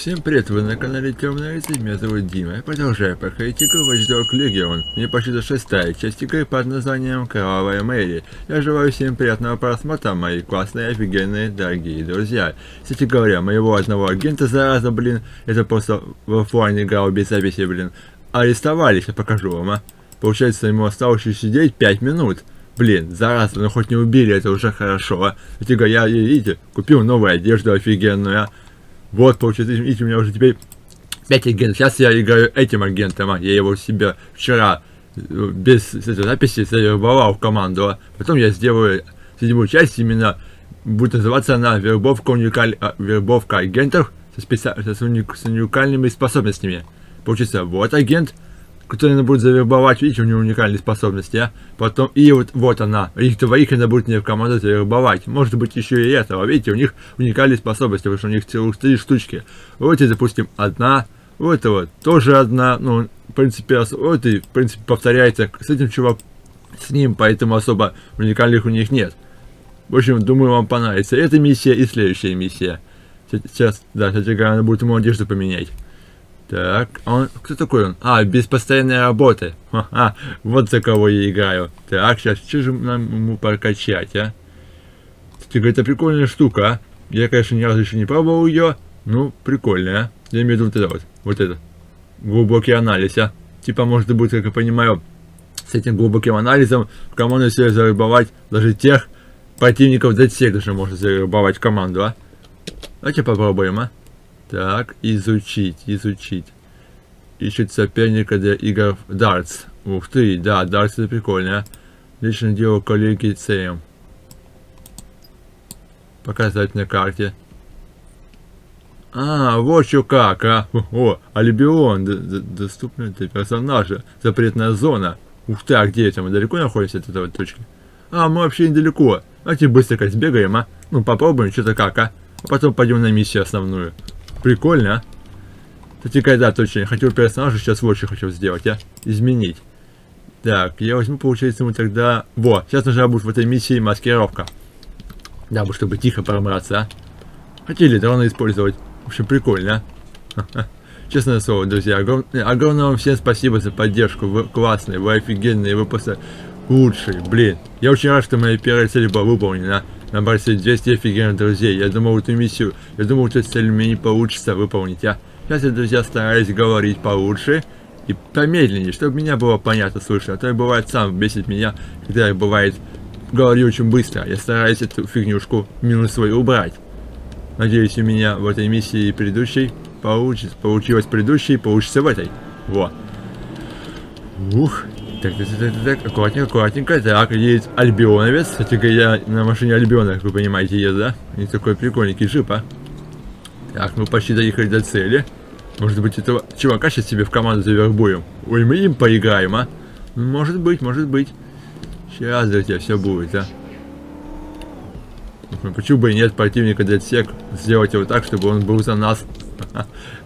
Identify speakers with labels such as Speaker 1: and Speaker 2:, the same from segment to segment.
Speaker 1: Всем привет, вы на канале Темная Рыцарь, меня зовут Дима. Я продолжаю проходить игру Watch Dog Legion. Мне почти до шестая часть игры под названием Кровавая Мэри. Я желаю всем приятного просмотра, мои классные, офигенные, дорогие друзья. Кстати говоря, моего одного агента, зараза, блин, это просто в офлайн играл без записи, блин, арестовали, сейчас покажу вам, а. Получается, ему осталось еще сидеть 5 минут. Блин, зараза, ну хоть не убили, это уже хорошо, а. Типа, я, видите, купил новую одежду офигенную, а. Вот, получается, видите, у меня уже теперь 5 агентов. Сейчас я играю этим агентом, а я его себе вчера э, без этой записи завербовал в команду. А потом я сделаю седьмую часть, именно будет называться она вербовка, уникаль... А, вербовка агентов со, специ... с, уник... с уникальными способностями. Получится, вот агент, который надо будет завербовать, видите, у него уникальные способности, а? Потом, и вот, вот она, их двоих надо будет мне в команду завербовать. Может быть, еще и этого, видите, у них уникальные способности, потому что у них целых три штучки. Вот и, допустим, одна, вот это вот, тоже одна, ну, в принципе, вот и, в принципе, повторяется с этим чувак, с ним, поэтому особо уникальных у них нет. В общем, думаю, вам понравится эта миссия и следующая миссия. Сейчас, да, говоря, надо будет ему одежду поменять. Так, а он, кто такой он? А, без постоянной работы. Ха-ха, вот за кого я играю. Так, сейчас, что же нам ему прокачать, а? Говоришь, это прикольная штука, а? Я, конечно, ни разу еще не пробовал ее. Ну, прикольная, а? Я имею в виду вот это вот. Вот это. Глубокий анализ, а? Типа, может быть, как я понимаю, с этим глубоким анализом в команду себе зарыбовать даже тех противников, да всех даже можно зарыбовать в команду, а? Давайте попробуем, а? Так, изучить, изучить. Ищет соперника для игр в дартс. Ух ты, да, дартс это прикольно. Личное дело коллеги ЦМ. Показать на карте. А, вот что как, а. О, Альбион, доступны для персонажа. Запретная зона. Ух ты, а где это? Мы далеко находимся от этой точки? А, мы вообще недалеко. Давайте быстренько сбегаем, а. Ну, попробуем что-то как, а. А потом пойдем на миссию основную. Прикольно, а? Кстати, когда точно, я хотел персонажа сейчас что хочу сделать, а? Изменить. Так, я возьму, получается, ему тогда... Во, сейчас нужна будет в этой миссии маскировка. Да, бы, чтобы тихо промраться, а? Хотели дроны использовать. В общем, прикольно, а? Честное слово, друзья, огром... огромное вам всем спасибо за поддержку. Вы классные, вы офигенные, вы просто лучшие, блин. Я очень рад, что моя первая цель была выполнена набрать 200 офигенных друзей. Я думал, эту миссию, я думал, что цель мне не получится выполнить. А сейчас я, друзья, стараюсь говорить получше и помедленнее, чтобы меня было понятно слышно. А то и бывает сам бесит меня, когда я бывает говорю очень быстро. Я стараюсь эту фигнюшку минус свой убрать. Надеюсь, у меня в этой миссии предыдущей получится. Получилось предыдущей, получится в этой. Вот. Ух, так, так, так, так, аккуратненько, аккуратненько. Так, едет Альбионовец. Кстати, я на машине Альбиона, как вы понимаете, еду, да? И такой прикольненький джип, а. Так, мы почти доехали до цели. Может быть, этого чувака сейчас себе в команду завербуем. Ой, мы им поиграем, а? Может быть, может быть. Сейчас, друзья, все будет, а. Ну, почему бы и нет противника для всех сделать его так, чтобы он был за нас.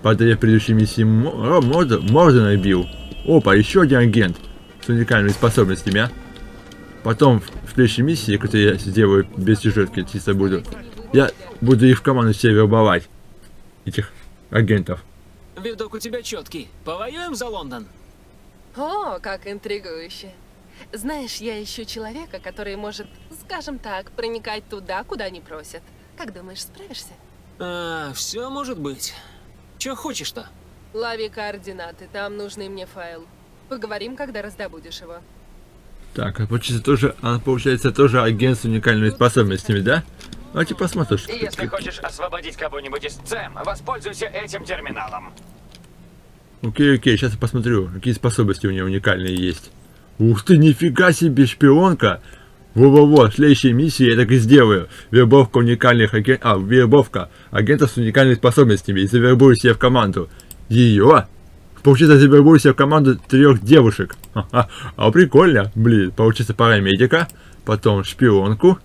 Speaker 1: Благодаря предыдущей миссии Морда набил. Опа, еще один агент с уникальными способностями, а? Потом в следующей миссии, которую я сделаю без сюжетки, чисто буду, я буду их в команду себе вербовать, этих агентов.
Speaker 2: Видок у тебя четкий. Повоюем за Лондон?
Speaker 3: О, как интригующе. Знаешь, я ищу человека, который может, скажем так, проникать туда, куда не просят. Как думаешь, справишься?
Speaker 2: А, все может быть. Че хочешь-то?
Speaker 3: Лови координаты, там нужный мне файл. Поговорим, когда раздобудешь его.
Speaker 1: Так, а получается тоже, а получается тоже агент с уникальными способностями, да? Давайте посмотрим, что
Speaker 4: Если хочешь освободить кого-нибудь из ЦЕМ, воспользуйся этим терминалом.
Speaker 1: Окей, окей, сейчас я посмотрю, какие способности у нее уникальные есть. Ух ты, нифига себе, шпионка! Во-во-во, в следующей миссии я так и сделаю. Вербовка уникальных агентов... А, вербовка агентов с уникальными способностями. И завербую себе в команду. Ее? Получится, себе в команду трех девушек. А прикольно, блин. Получится парамедика, потом шпионку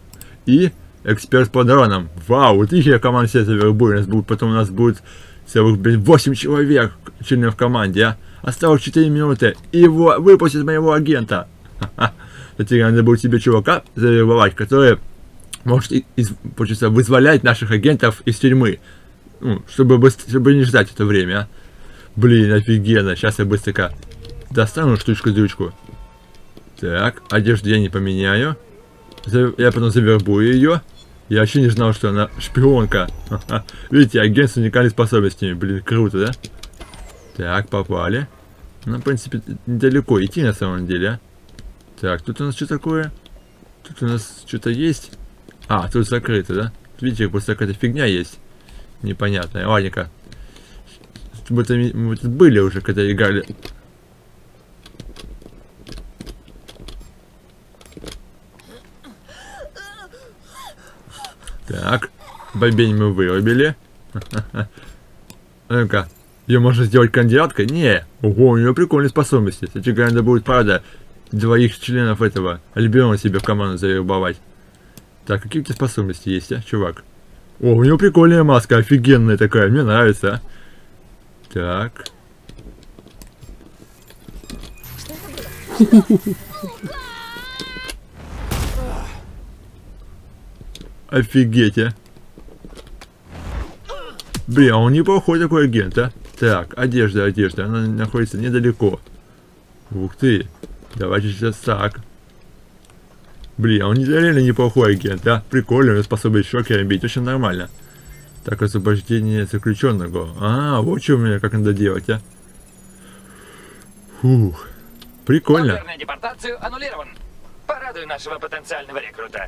Speaker 1: и эксперт по дронам. Вау, вот их я команду себе завербую. У нас будет, потом у нас будет целых, блин, 8 человек членов в команде, а. Осталось 4 минуты. И его выпустят моего агента. Кстати, надо будет себе чувака завербовать, который может, из, получится, вызволять наших агентов из тюрьмы. Ну, чтобы, быстр... чтобы не ждать это время, а. Блин, офигенно. Сейчас я быстренько достану штучку-дрючку. Так, одежду я не поменяю. Я потом завербую ее. Я вообще не знал, что она шпионка. Видите, агент с уникальными способностями. Блин, круто, да? Так, попали. Ну, в принципе, недалеко идти на самом деле, а. Так, тут у нас что такое? Тут у нас что-то есть. А, тут закрыто, да? Видите, просто какая-то фигня есть. Непонятная. Ладненько. Мы, мы тут были уже, когда играли. Так, бобень мы вырубили. Ну-ка, ее можно сделать кандидаткой? Не. Ого, у нее прикольные способности. Кстати надо будет, правда, двоих членов этого Альбиона себе в команду завербовать. Так, какие у тебя способности есть, а, чувак? О, у него прикольная маска, офигенная такая, мне нравится. а. Так. Офигеть, а. Блин, а он неплохой такой агент, а? Так, одежда, одежда, она находится недалеко. Ух ты. Давайте сейчас так. Блин, а он реально неплохой агент, да? Прикольно, он способен шокером бить, очень нормально. Так, освобождение заключенного. А, вот что у меня, как надо делать, а? Фух. Прикольно.
Speaker 4: На депортацию аннулирован. Порадуй нашего потенциального рекрута.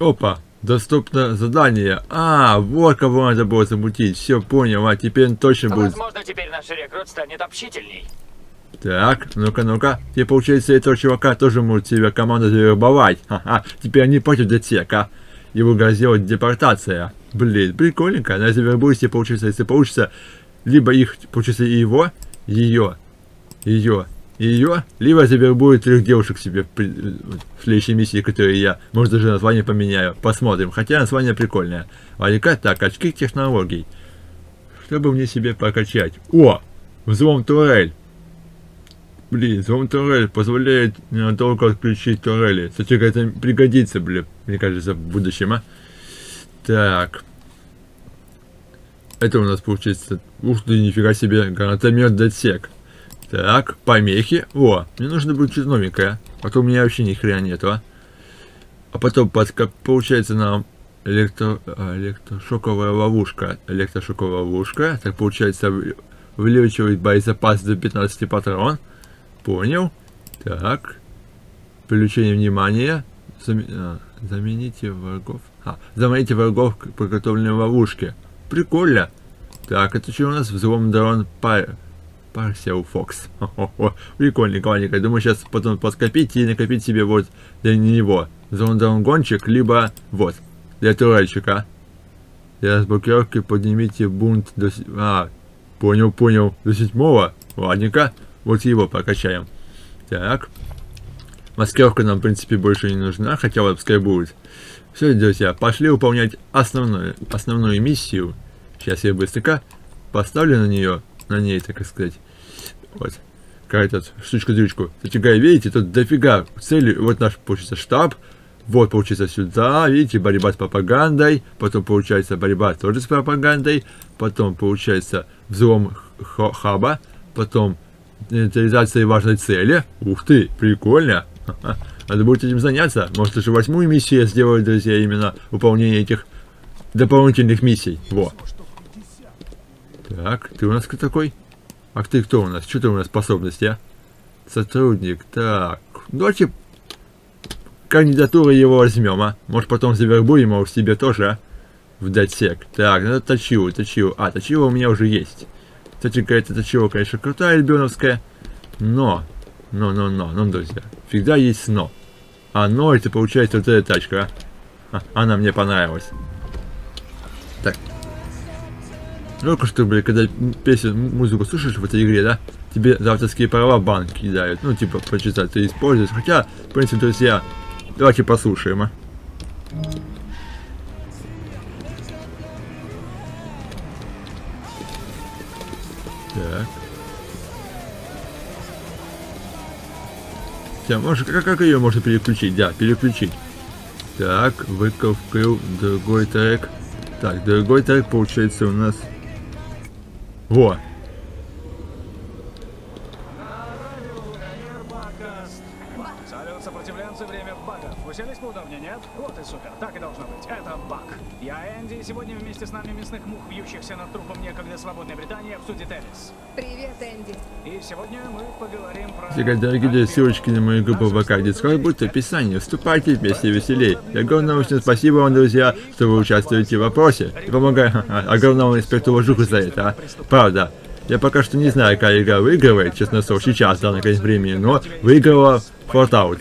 Speaker 1: Опа, доступно задание. А, вот кого надо было замутить. Все, понял, а теперь он точно будет.
Speaker 4: Возможно, теперь наш рекрут станет общительней.
Speaker 1: Так, ну-ка, ну-ка. Теперь, получается, этого чувака тоже может себе команда завербовать. Ха-ха, теперь они против детека. Его грозила депортация. Блин, прикольненько. Она завербует себе, получится, если получится, либо их, получится, и его, ее, ее, ее, либо завербует трех девушек себе в, следующей миссии, которые я, может, даже название поменяю. Посмотрим. Хотя название прикольное. Валика, так, очки технологий. Чтобы мне себе прокачать. О! Взлом турель. Блин, взлом турель позволяет ненадолго отключить турели. Кстати, это пригодится, блин, мне кажется, в будущем, а. Так. Это у нас получается... Ух ты, нифига себе, гранатомет датсек. Так, помехи. О, мне нужно будет что-то новенькое. А то у меня вообще ни хрена нету, а. А потом, подка- получается, нам электро... а, электрошоковая ловушка. Электрошоковая ловушка. Так, получается, увеличивает боезапас до 15 патрон. Понял. Так. Привлечение внимания. Зам- а, замените врагов. А, замените врагов к подготовленной ловушке. Прикольно. Так, это что у нас? Взлом дрон пар... Парсел Фокс. Прикольненько, ладненько. Думаю, сейчас потом подкопить и накопить себе вот для него. Взлом дрон гонщик, либо вот. Для турельщика. Для разблокировки поднимите бунт до... А, понял, понял. До седьмого. Ладненько. Вот его прокачаем. Так. Маскировка нам, в принципе, больше не нужна, хотя вот пускай будет. Все, друзья, пошли выполнять основную, основную миссию. Сейчас я быстренько поставлю на нее, на ней, так сказать. Вот. Какая-то штучку-дрючку. Затягай, видите, тут дофига целей. Вот наш, получится, штаб. Вот, получится, сюда, видите, борьба с пропагандой. Потом, получается, борьба тоже с пропагандой. Потом, получается, взлом хаба. Потом, инвентаризация важной цели. Ух ты, прикольно. Надо будет этим заняться. Может, даже восьмую миссию я сделаю, друзья, именно выполнение этих дополнительных миссий. Во. Так, ты у нас кто такой? А ты кто у нас? Что ты у нас способности, а? Сотрудник, так. Давайте кандидатуру его возьмем, а? Может потом завербуем его в себе тоже, а? В датсек. Так, надо Точилу, Точилу. А, Точила у меня уже есть. Кстати, какая-то Точила, конечно, крутая альбионовская. Но, но, но, но, ну, друзья, всегда есть но. А но это получается вот эта тачка, а? А, Она мне понравилась. Так. Только что, блин, когда песню, музыку слушаешь в этой игре, да, тебе за авторские права банк кидают. Ну, типа, почитать ты используешь. Хотя, в принципе, друзья, давайте послушаем, а. Так. Сейчас, может, как, как ее можно переключить? Да, переключить. Так, выковкаю другой трек. Так, другой трек получается у нас... Во!
Speaker 5: Салют, сопротивленцы, время багов. Уселись поудобнее, нет? Вот и супер, так и должно быть. Это баг. Я Энди, и сегодня мясных мух, вьющихся над трупом некогда свободной Британии, обсудит Элис.
Speaker 6: Привет, Энди.
Speaker 5: И сегодня мы поговорим про...
Speaker 1: Дорогие ссылочки на мою группу в ВК Discord будут в описании. Вступайте вместе веселей. И огромное очень спасибо вам, друзья, что вы участвуете в вопросе. И помогаю. Огромному респекту уважуха за это, а. Правда. Я пока что не знаю, какая игра выигрывает, честно слово, сейчас, да, на конец времени, но выиграла Fallout.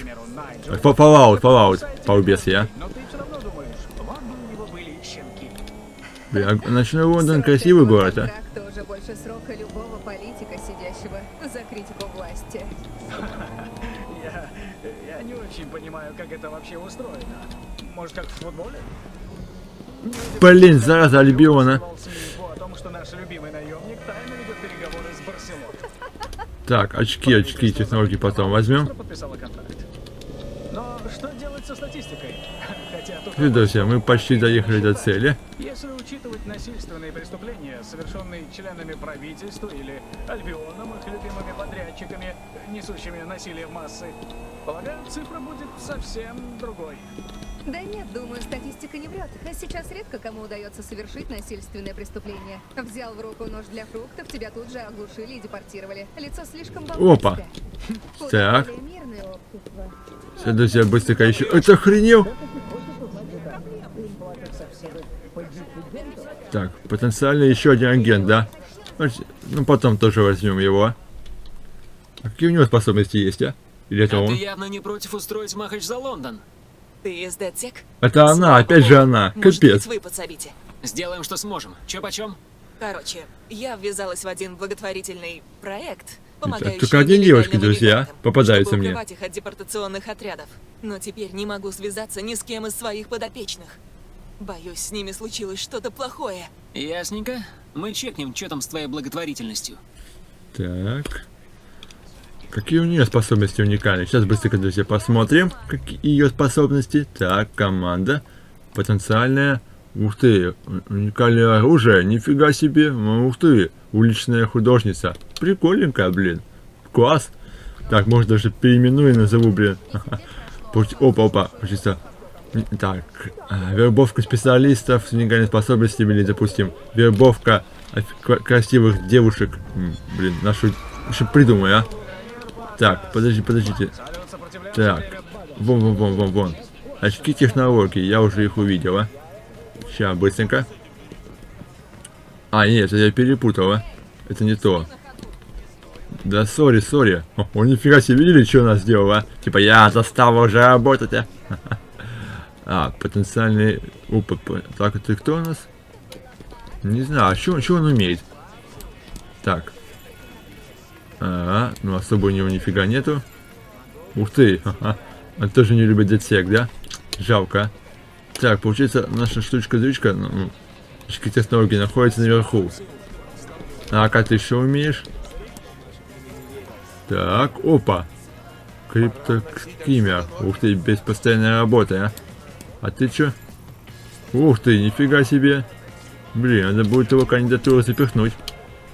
Speaker 1: Ф- Fallout, Fallout, полбес я.
Speaker 5: Но ты все равно думаешь, вам бы у него были щенки.
Speaker 1: Бля, а ночной Лондон красивый город, а?
Speaker 6: Так тоже больше срока любого политика, сидящего за критику власти.
Speaker 5: Я... я не очень понимаю, как это вообще устроено. Может, как в футболе?
Speaker 1: Блин, зараза Альбиона. Так, очки, очки, технологии потом возьмем.
Speaker 5: Быстро подписала контракт. Но что делать со статистикой?
Speaker 1: И, друзья, мы почти доехали до цели.
Speaker 5: Если учитывать насильственные преступления, совершенные членами правительства или Альбионом, их любимыми подрядчиками, несущими насилие в массы, полагаю, цифра будет совсем другой.
Speaker 6: Да нет, думаю, статистика не врет. А сейчас редко кому удается совершить насильственное преступление. Взял в руку нож для фруктов, тебя тут же оглушили и депортировали. Лицо слишком
Speaker 1: Опа.
Speaker 6: бомбастое. Куда
Speaker 1: Так. Все, друзья, быстренько еще... Это охренел? Так, потенциально еще один агент, да? Ну, потом тоже возьмем его. А какие у него способности есть, а? Или это
Speaker 2: А ты
Speaker 1: он?
Speaker 2: явно не против устроить махач за Лондон.
Speaker 7: Ты из Дедсек?
Speaker 1: Это она, опять же она. Капец.
Speaker 7: вы подсобите.
Speaker 2: Сделаем, что сможем. Чё почем?
Speaker 7: Короче, я ввязалась в один благотворительный проект, помогающий
Speaker 1: только один девушки,
Speaker 7: нелегальным
Speaker 1: друзья, попадаются
Speaker 7: чтобы
Speaker 1: мне.
Speaker 7: их от депортационных отрядов. Но теперь не могу связаться ни с кем из своих подопечных. Боюсь, с ними случилось что-то плохое.
Speaker 2: Ясненько. Мы чекнем, что там с твоей благотворительностью.
Speaker 1: Так. Какие у нее способности уникальные? Сейчас быстренько, друзья, посмотрим, какие ее способности. Так, команда. Потенциальная. Ух ты, уникальное оружие. Нифига себе. Ну, Ух ты, уличная художница. Прикольненькая, блин. Класс. Так, может даже переименую и назову, блин. Пусть- Опа, опа, хочется. Не- Так, а, вербовка специалистов с уникальными способностями или, допустим, вербовка красивых девушек. Блин, нашу... Еще придумай, а. Так, подожди, подождите. Так, вон, вон, вон, вон, вон. Очки технологий, я уже их увидел, а. Сейчас, быстренько. А, нет, я перепутала. Это не то. Да, сори, сори. О, нифига себе, видели, что она сделала? а? Типа, я заставил уже работать, а? А, потенциальный УПП. Так, это кто у нас? Не знаю, а что, он умеет? Так. А, ну особо у него нифига нету. Ух ты, ха-ха. Он тоже не любит дедсек, да? Жалко. а. Так, получается, наша штучка-дрючка, ну, ну, очки технологии находится наверху. А как ты еще умеешь? Так, опа. Криптокимер. Ух ты, без постоянной работы, а. А ты чё? Ух ты, нифига себе. Блин, надо будет его кандидатуру запихнуть.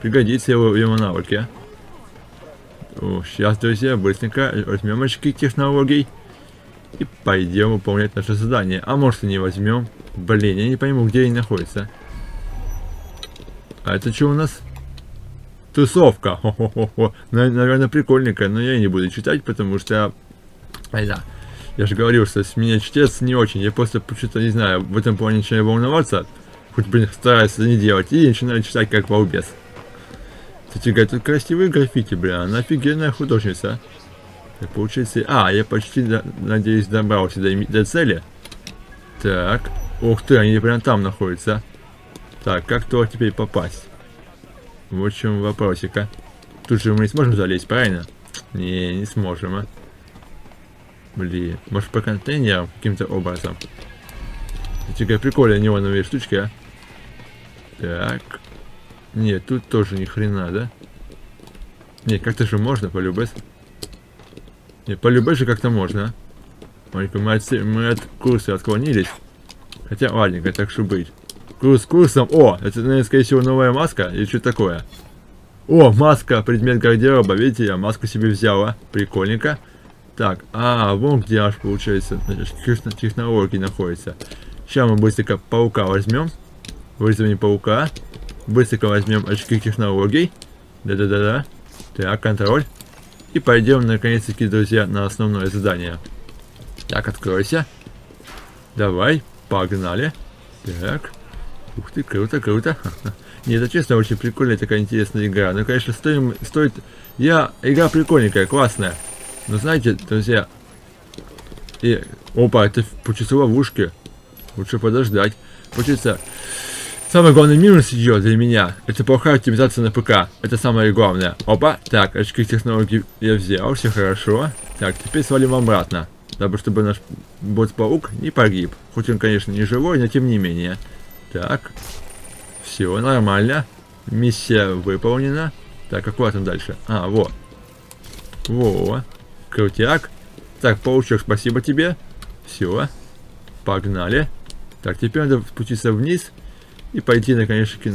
Speaker 1: Пригодится его, его навыки, а. О, сейчас, друзья, быстренько возьмем очки технологий и пойдем выполнять наше задание. А может и не возьмем. Блин, я не пойму, где они находятся. А это что у нас? Тусовка. Хо-хо-хо-хо. На- Наверное, прикольненькая, но я и не буду читать, потому что... Да. Я же говорил, что с меня чтец не очень. Я просто что-то, не знаю, в этом плане начинаю волноваться. Хоть, блин, стараюсь это не делать. И начинаю читать как балбес. Кстати, говорят, тут красивые граффити, бля, она офигенная художница. Так, получается... А, я почти, надеюсь, добрался до, до цели. Так. Ух ты, они прям там находятся. Так, как туда теперь попасть? В чем вопросик, а. Тут же мы не сможем залезть, правильно? Не, не сможем, а. Блин, может по контейнерам каким-то образом. Эти как прикольные неоновые штучки, а. Так. Нет, тут тоже ни хрена, да? Не, как-то же можно, полюбес. Не, полюбес же как-то можно. а. Ой, мы от, мы от курса отклонились. Хотя, ладненько, так что быть. Курс курсом. О, это, наверное, скорее всего, новая маска или что такое? О, маска, предмет гардероба. Видите, я маску себе взяла. Прикольненько. Так, а, вон где аж получается значит, техно- технологии находятся. Сейчас мы быстренько паука возьмем. Вызовем паука. Быстренько возьмем очки технологий. Да-да-да-да. Так, контроль. И пойдем, наконец-таки, друзья, на основное задание. Так, откройся. Давай, погнали. Так. Ух ты, круто, круто. Нет, это честно очень прикольная такая интересная игра. Ну, конечно, стоим, стоит... Я... Игра прикольненькая, классная. Но знаете, друзья... И... Опа, это получится ловушки. Лучше подождать. Получится... Самый главный минус ее для меня, это плохая оптимизация на ПК. Это самое главное. Опа, так, очки технологий я взял, все хорошо. Так, теперь свалим обратно. Дабы, чтобы наш бот-паук не погиб. Хоть он, конечно, не живой, но тем не менее. Так. Все нормально. Миссия выполнена. Так, а куда там дальше? А, вот. Во. Крутяк. Так, паучок, спасибо тебе. Все. Погнали. Так, теперь надо спуститься вниз и пойти, наконец-таки,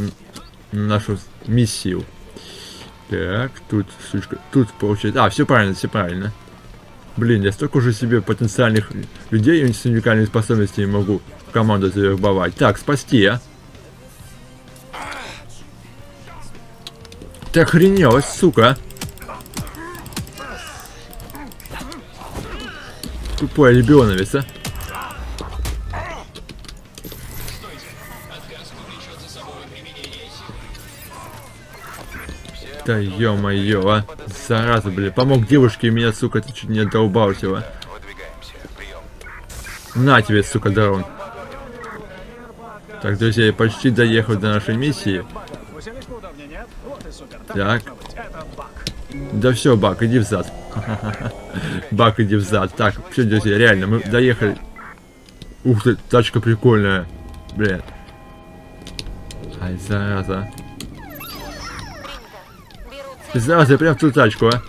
Speaker 1: на нашу миссию. Так, тут, сучка, тут получается... А, все правильно, все правильно. Блин, я столько уже себе потенциальных людей с уникальными способностями могу в команду завербовать. Так, спасти, а. Ты охренел, сука. Тупой альбионовец, а. Да ё-моё, а. Зараза, блин. Помог девушке и меня, сука, ты чуть не отдолбал его. На тебе, сука, дрон. Так, друзья, я почти доехал до нашей миссии. Так. Да все, Бак, иди в зад. Бак, иди в зад. Так, все, друзья, реально, мы доехали. Ух ты, тачка прикольная. Блин. Ай, зараза. Зараза, прям в ту тачку, а.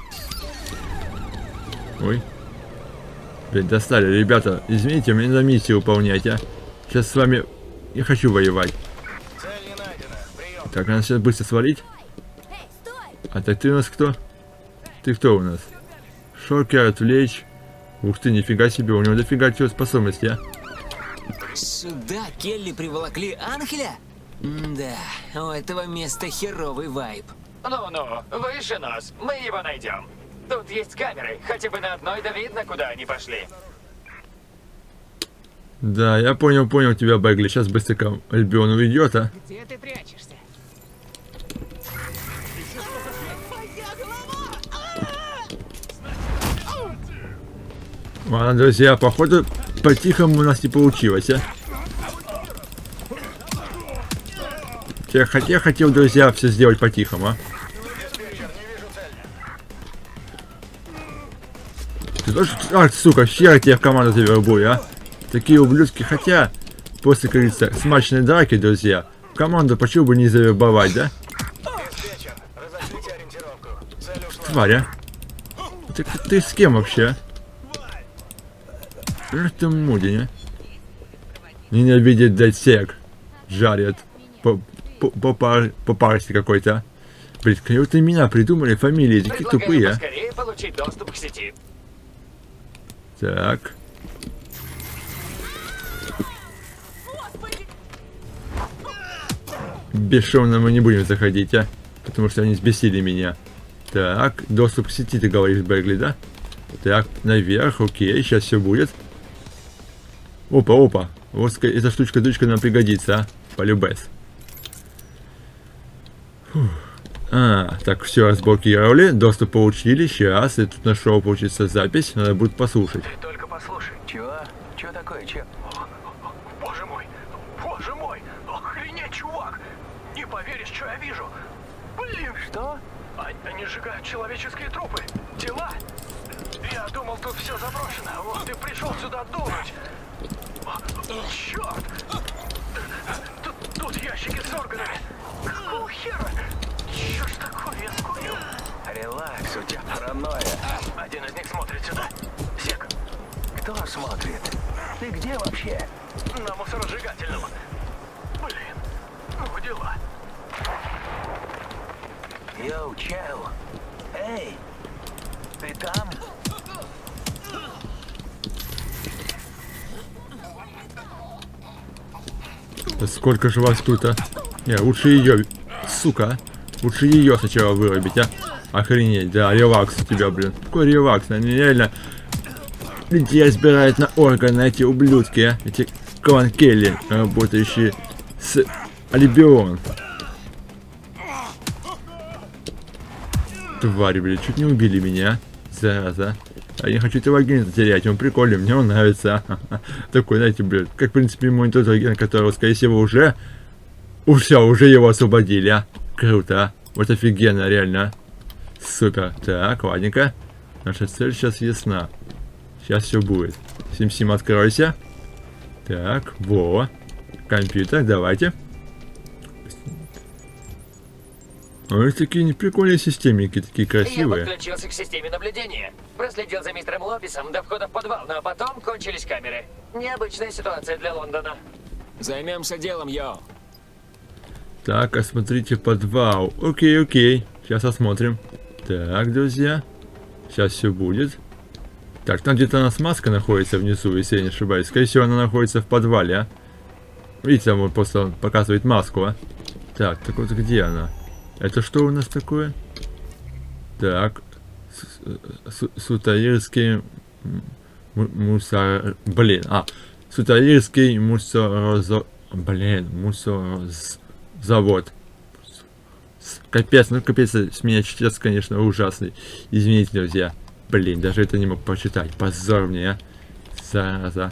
Speaker 1: Ой. Блин, достали, ребята. Извините, мне надо миссию выполнять, а. Сейчас с вами... Я хочу воевать. Так, надо сейчас быстро свалить. А так ты у нас кто? Ты кто у нас? Шокер, отвлечь. Ух ты, нифига себе, у него дофига чего способности, а.
Speaker 2: Сюда Келли приволокли Анхеля? Да, у этого места херовый вайб.
Speaker 4: Ну-ну, выше нас, мы его найдем. Тут есть камеры, хотя бы на одной да видно, куда они пошли.
Speaker 1: Да, я понял, понял тебя, Бегли. Сейчас быстренько Альбион уйдет, а.
Speaker 5: Где ты прячешься?
Speaker 1: Ладно, друзья, походу, по-тихому у нас не получилось, а. Я, хот- я хотел, друзья, все сделать по-тихому, а. Ты тоже... Ах, сука, я тебя в команду завербую, а. Такие ублюдки, хотя, после, как говорится, смачной драки, друзья, команду почему бы не завербовать, да? Тварь, а. Ты, ты с кем вообще, а? Эх ты мудень, а. Ненавидит датсек. Жарят. По, по, по, пар- по парсе какой-то. Блин, какие-то имена придумали, фамилии такие тупые, а.
Speaker 4: поскорее получить доступ к сети.
Speaker 1: Так. Бесшумно мы не будем заходить, а? Потому что они сбесили меня. Так, доступ к сети, ты говоришь, Бегли, да? Так, наверх, окей, сейчас все будет. Опа, опа. Вот эта штучка-дучка нам пригодится, а? Полюбес. Фух. А, так, все разблокировали, доступ получили. Сейчас, я тут нашел, получится, запись, надо будет послушать.
Speaker 8: Только послушай. Чего? Чего такое? Че? Боже мой! Боже мой! Охренеть, чувак! Не поверишь, что я вижу! Блин! Что? Они сжигают человеческие трупы! Тела! Я думал, тут все заброшено. Вот ты пришел сюда дунуть. Черт! Тут, тут ящики с органами. Какого хера? Что ж такое? Я скурил. Релакс, у тебя паранойя. Один из них смотрит сюда. Сек, кто смотрит? Ты где вообще? На мусоросжигательном. Блин, дела? Йоу, чел. Эй, ты там?
Speaker 1: Да сколько же вас тут, а? Не, лучше ее, сука. Лучше ее сначала вырубить, а? Охренеть, да, релакс у тебя, блин. Какой релакс? Реально людей разбирают на органы, эти ублюдки, а? Эти клан Келли, работающие с Альбион. Твари, блин, чуть не убили меня, зараза. А я хочу этого агента терять, он прикольный, мне он нравится. Такой, знаете, блин, как, в принципе, мой тот агент, которого, скорее всего, уже... Все, уже его освободили, а. Круто, а. Вот офигенно, реально. Супер. Так, ладненько. Наша цель сейчас ясна. Сейчас все будет. Сим-Сим, откройся. Так, во. Компьютер, давайте. Ой, такие неприкольные системники, такие
Speaker 4: Я
Speaker 1: красивые.
Speaker 4: подключился к системе наблюдения. Проследил за мистером Лопесом до входа в подвал, но потом кончились камеры. Необычная ситуация для Лондона.
Speaker 2: Займемся делом, йоу.
Speaker 1: Так, осмотрите подвал. Окей, окей. Сейчас осмотрим. Так, друзья. Сейчас все будет. Так, там где-то у нас маска находится внизу, если я не ошибаюсь. Скорее всего, она находится в подвале, а? Видите, там вот просто показывает маску, а? Так, так вот где она? Это что у нас такое? Так. Сутаирский мусор... Блин, а. Сутаирский мусорозо... Блин, мусорозавод. Капец, ну капец, с меня чтец, конечно, ужасный. Извините, друзья. Блин, даже это не мог прочитать. Позор мне, а. Зараза.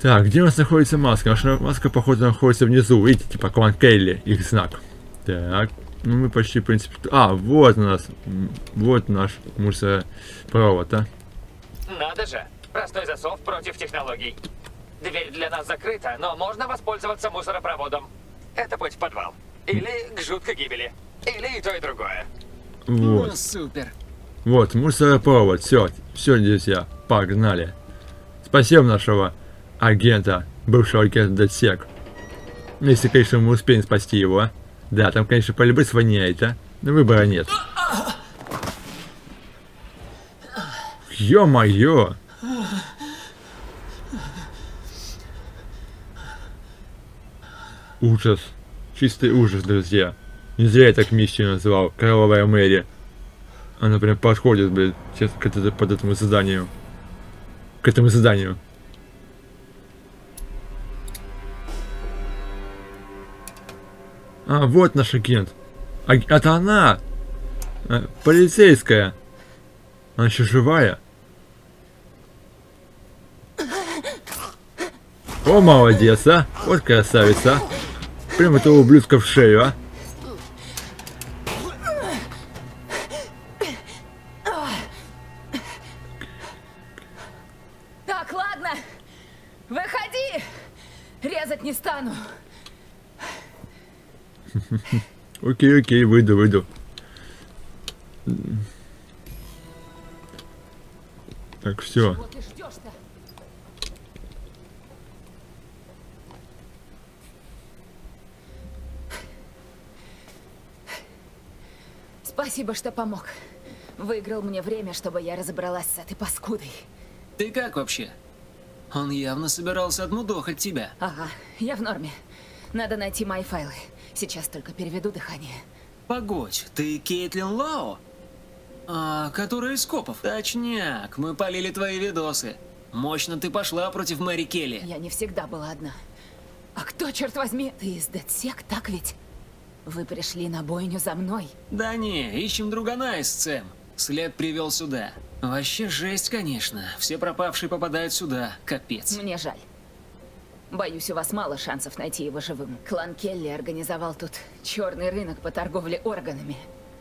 Speaker 1: Так, где у нас находится маска? Наша маска, походу, находится внизу. Видите, типа клан Келли, их знак. Так, ну мы почти, в принципе... А, вот у нас, вот наш мусоропровод, а.
Speaker 4: Надо же. Простой засов против технологий. Дверь для нас закрыта, но можно воспользоваться мусоропроводом. Это путь в подвал. Или к жуткой гибели. Или и то, и другое.
Speaker 2: Ну,
Speaker 1: Вот,
Speaker 2: супер.
Speaker 1: Вот, мусоропровод, все, все, друзья, погнали. Спасибо нашего агента, бывшего агента DedSec. Если, конечно, мы успеем спасти его. Да, там, конечно, любой воняет, а. Но выбора нет. Ё-моё! Ужас. Чистый ужас, друзья. Не зря я так миссию называл. Кровавая Мэри. Она прям подходит, блядь, к это- под этому заданию. К этому заданию. А, вот наш агент. А, это она! Э, полицейская. Она еще живая. О, молодец, а! Вот красавица, а! Прям этого ублюдка в шею, а! Окей, окей, выйду, выйду. Так, все.
Speaker 6: Спасибо, что помог. Выиграл мне время, чтобы я разобралась с этой паскудой.
Speaker 2: Ты как вообще? Он явно собирался отмудохать тебя.
Speaker 6: Ага, я в норме. Надо найти мои файлы. Сейчас только переведу дыхание.
Speaker 2: Погодь, ты Кейтлин Лао? А, которая из копов? Точняк, мы полили твои видосы. Мощно ты пошла против Мэри Келли.
Speaker 6: Я не всегда была одна. А кто, черт возьми? Ты из Дедсек, так ведь? Вы пришли на бойню за мной.
Speaker 2: Да не, ищем другана из ЦЕМ. След привел сюда. Вообще жесть, конечно. Все пропавшие попадают сюда. Капец.
Speaker 6: Мне жаль. Боюсь, у вас мало шансов найти его живым. Клан Келли организовал тут черный рынок по торговле органами.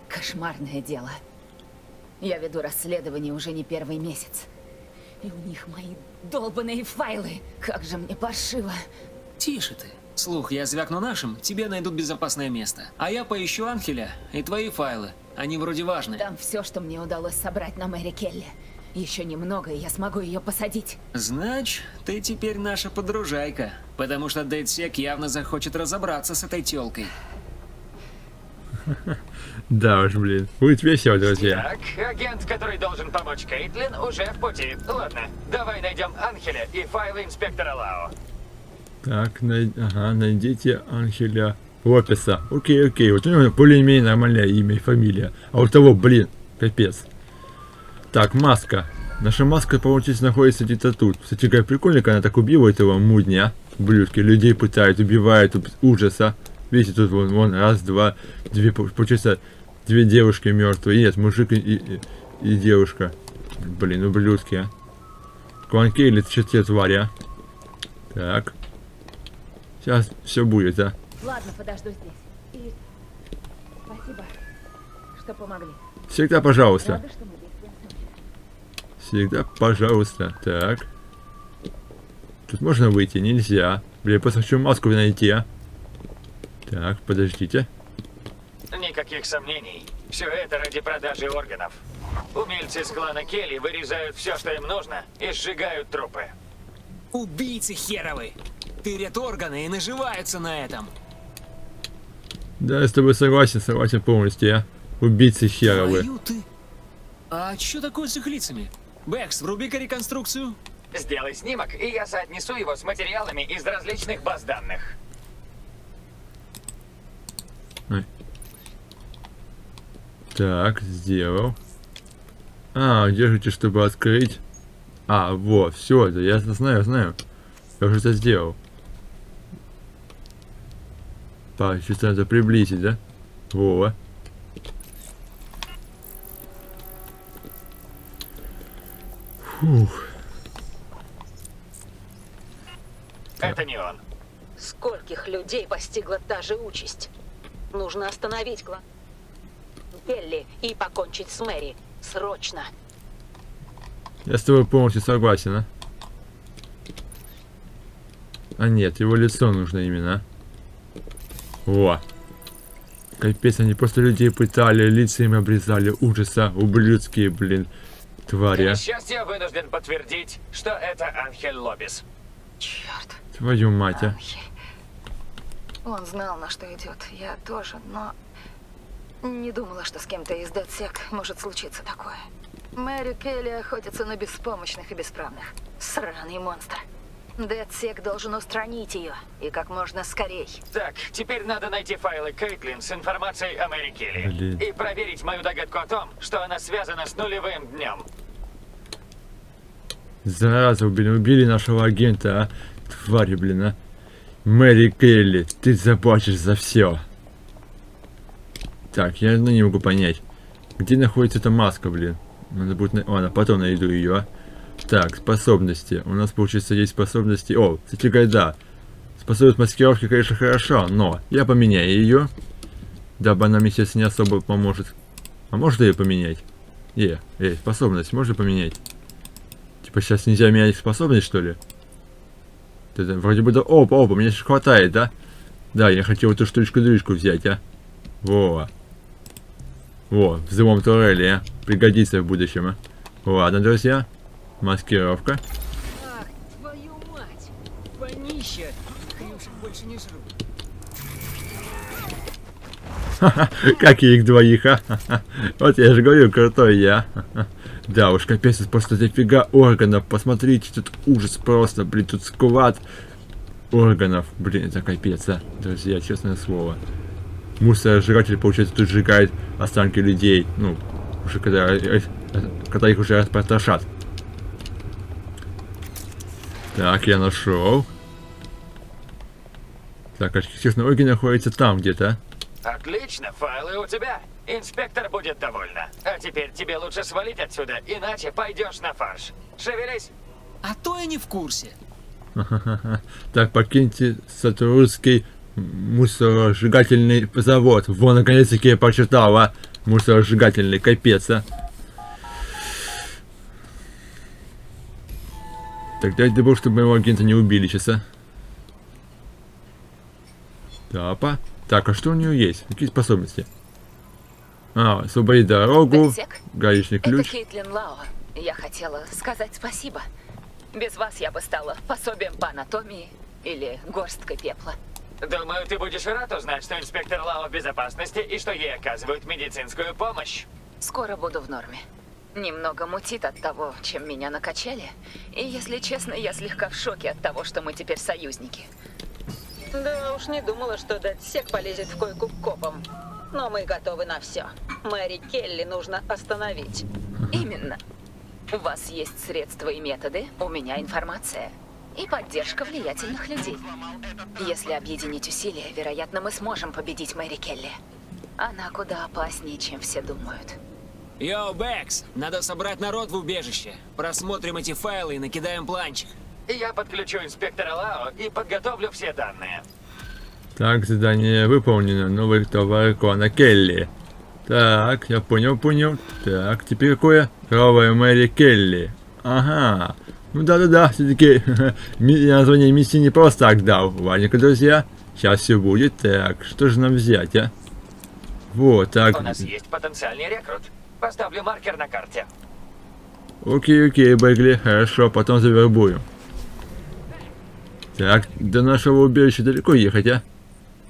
Speaker 6: Кошмарное дело. Я веду расследование уже не первый месяц. И у них мои долбанные файлы. Как же мне паршиво.
Speaker 2: Тише ты. Слух, я звякну нашим, тебе найдут безопасное место. А я поищу Анхеля и твои файлы. Они вроде важные.
Speaker 6: Там все, что мне удалось собрать на Мэри Келли. Еще немного, и я смогу ее посадить.
Speaker 2: Значит, ты теперь наша подружайка, потому что Дэдсек явно захочет разобраться с этой тёлкой.
Speaker 1: Да уж, блин. Будет весело, друзья.
Speaker 4: Так, агент, который должен помочь Кейтлин, уже в пути. Ладно, давай найдем Анхеля и файлы инспектора Лао.
Speaker 1: Так, най... ага, найдите Анхеля Лопеса. Окей, окей. Вот у него более-менее нормальное имя и фамилия. А у того, блин, капец. Так, маска. Наша маска, получается, находится где-то тут. Кстати, как прикольно, когда она так убила этого мудня. Блюдки, людей пытают, убивают, уб- ужаса. Видите, тут вон, вон, раз, два, две, пол- получается, две девушки мертвые. Нет, мужик и, и, и девушка. Блин, ублюдки, а. Кванкейли, ты что те твари, а? Так. Сейчас все будет, а.
Speaker 6: Ладно, подожду здесь. И спасибо, что помогли.
Speaker 1: Всегда пожалуйста.
Speaker 6: Рада, что.
Speaker 1: Всегда пожалуйста. Так. Тут можно выйти? Нельзя. Блин, я просто хочу маску найти, а. Так, подождите.
Speaker 4: Никаких сомнений. Все это ради продажи органов. Умельцы с клана Келли вырезают все, что им нужно, и сжигают трупы.
Speaker 2: Убийцы херовы! Тырят органы и наживаются на этом.
Speaker 1: Да, я с тобой согласен, согласен полностью, а. Убийцы херовы.
Speaker 2: Твою ты... А что такое с их лицами? Бэкс, вруби-ка реконструкцию.
Speaker 4: Сделай снимок, и я соотнесу его с материалами из различных баз данных.
Speaker 1: Так, сделал. А, держите, чтобы открыть. А, вот, все это, я знаю, знаю. Я уже это сделал. Так, сейчас надо приблизить, да? Во. Фух.
Speaker 4: Это не он.
Speaker 9: Скольких людей постигла та же участь? Нужно остановить клан Келли и покончить с Мэри. Срочно.
Speaker 1: Я с тобой полностью согласен, а? А нет, его лицо нужно именно. Во. Капец, они просто людей пытали, лица им обрезали. Ужаса, ублюдские, блин, твари,
Speaker 4: К
Speaker 1: а.
Speaker 4: счастью, вынужден подтвердить, что это Анхель Лобис.
Speaker 9: Черт.
Speaker 1: Твою мать, а.
Speaker 9: Он знал, на что идет. Я тоже, но не думала, что с кем-то из Дедсек может случиться такое. Мэри Келли охотится на беспомощных и бесправных. Сраный монстр. Дедсек должен устранить ее. И как можно скорей.
Speaker 4: Так, теперь надо найти файлы Кейтлин с информацией о Мэри Келли.
Speaker 1: Блин.
Speaker 4: И проверить мою догадку о том, что она связана с нулевым днем.
Speaker 1: Зараза, блин, убили нашего агента, а. Твари, блин, а. Мэри Келли, ты заплатишь за все. Так, я ну, не могу понять. Где находится эта маска, блин? Надо будет... Ладно, потом найду ее, а. Так, способности. У нас, получится, есть способности... О, кстати, гайда. Способность маскировки, конечно, хорошо, но я поменяю ее. Дабы она мне сейчас не особо поможет. А можно ее поменять? Э, э, способность можно поменять? Типа сейчас нельзя менять способность, что ли? Это вроде бы да... Опа, опа, мне же хватает, да? Да, я хотел эту штучку-дрючку взять, а. Во. Во, взлом турели, а. Пригодится в будущем, а. Ладно, друзья. Маскировка.
Speaker 2: Ах, твою мать! Вонища! Хрюшек больше не жру.
Speaker 1: Как их двоих, а? Вот я же говорю, крутой я. Да уж, капец, тут просто дофига органов. Посмотрите, тут ужас просто, блин, тут склад органов. Блин, это капец, а. Друзья, честное слово. Мусоросжигатель, получается, тут сжигает останки людей. Ну, уже когда, э, э, когда их уже распотрошат. Так, я нашел. Так, технологии находятся там где-то.
Speaker 4: Отлично, файлы у тебя. Инспектор будет довольна. А теперь тебе лучше свалить отсюда, иначе пойдешь на фарш. Шевелись.
Speaker 2: А то я не в курсе.
Speaker 1: Так, покиньте Сатурнский мусоросжигательный завод. Во, наконец-таки я прочитал, а. Мусоросжигательный, капец, а. Так, дай бог, чтобы моего агента не убили сейчас, а. Тапа. Так, а что у нее есть? Какие способности? А, освободить дорогу. Гаечный
Speaker 6: это
Speaker 1: ключ.
Speaker 6: Кейтлин Лао. Я хотела сказать спасибо. Без вас я бы стала пособием по анатомии или горсткой пепла.
Speaker 4: Думаю, ты будешь рад узнать, что инспектор Лао в безопасности и что ей оказывают медицинскую помощь.
Speaker 6: Скоро буду в норме. Немного мутит от того, чем меня накачали. И, если честно, я слегка в шоке от того, что мы теперь союзники.
Speaker 10: Да уж не думала, что Датсек полезет в койку к копам. Но мы готовы на все. Мэри Келли нужно остановить.
Speaker 6: Именно. У вас есть средства и методы, у меня информация. И поддержка влиятельных людей. Если объединить усилия, вероятно, мы сможем победить Мэри Келли. Она куда опаснее, чем все думают.
Speaker 2: Йоу, Бэкс, надо собрать народ в убежище. Просмотрим эти файлы и накидаем планчик.
Speaker 4: Я подключу инспектора Лао и подготовлю все данные.
Speaker 1: Так, задание выполнено. Новый товар клана Келли. Так, я понял, понял. Так, теперь какое? Кровавая Мэри Келли. Ага. Ну да-да-да, все-таки название миссии не просто так дал. Ладненько, друзья. Сейчас все будет. Так, что же нам взять, а? Вот, так.
Speaker 4: У нас есть потенциальный рекрут. Поставлю маркер на карте.
Speaker 1: Окей, окей, Бегли, хорошо, потом завербую. Так, до нашего убежища далеко ехать, а?